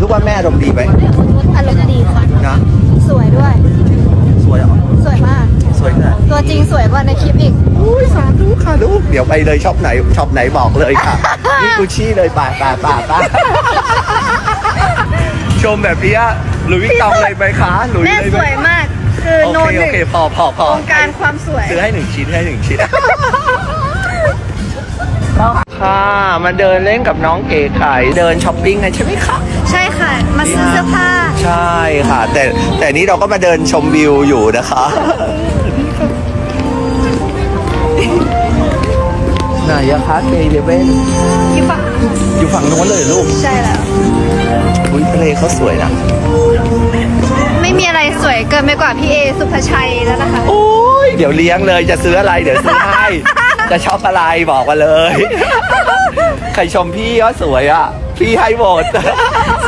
ทุกว่าแม่อารมณ์ดีไหมอารมณ์ดีค่ะนะสวยด้วย สวยเหรอสวยมาก สวยขนาดตัวจริงสวยกว่าในคลิปอีกอุ้ยสาธุค่ะลูกเดี๋ยวไปเลยช็อปไหนช็อปไหนบอกเลยค่ะนี่กุชชี่เลยป่าป่าป่าป่าชมแบบนี้หลุยส์วิกตองเลยไหมคะหลุยส์แม่เลยสไหมวยมากคือโอโนเคนหโอนึ่งเคพอพอพอวงการความสวยซื้อให้หนึ่งชิ้นให้หนึ่งชิ้นค่ะมาเดินเล่นกับน้องเก๋ไก่เดินช้อปปิ้งกันใช่ไหมคะใช่ค่ะ มาซื้อเสื้อผ้า ใช่ค่ะ แต่แต่นี้เราก็มาเดินชมวิวอยู่นะคะ ไหนอะคะเกย์เลเว่นที่ฝั่งอยู่ฝั่งโน้นเลยลูกใช่แล้ว อุ้ยทะเลเขาสวยนะ ไม่มีอะไรสวยเกินไปกว่าพี่เอสุภาชัยแล้วนะคะ โอ้ยเดี๋ยวเลี้ยงเลยจะซื้ออะไรเดี๋ยวซื้อให้ จะชอบอะไรบอกมาเลย ใครชมพี่ว่าสวยอะ พี่ให้หมด